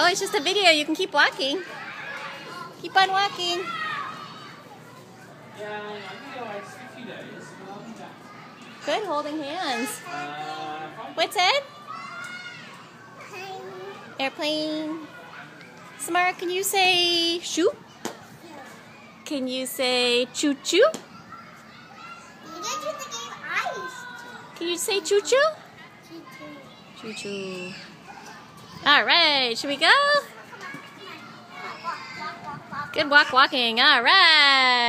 Oh, it's just a video. You can keep walking. Keep on walking. Good holding hands. What's it? Airplane. Samara, can you say shoot? Can you say choo choo? Can you say choo choo? Choo choo. All right, should we go? Good walk walking. All right.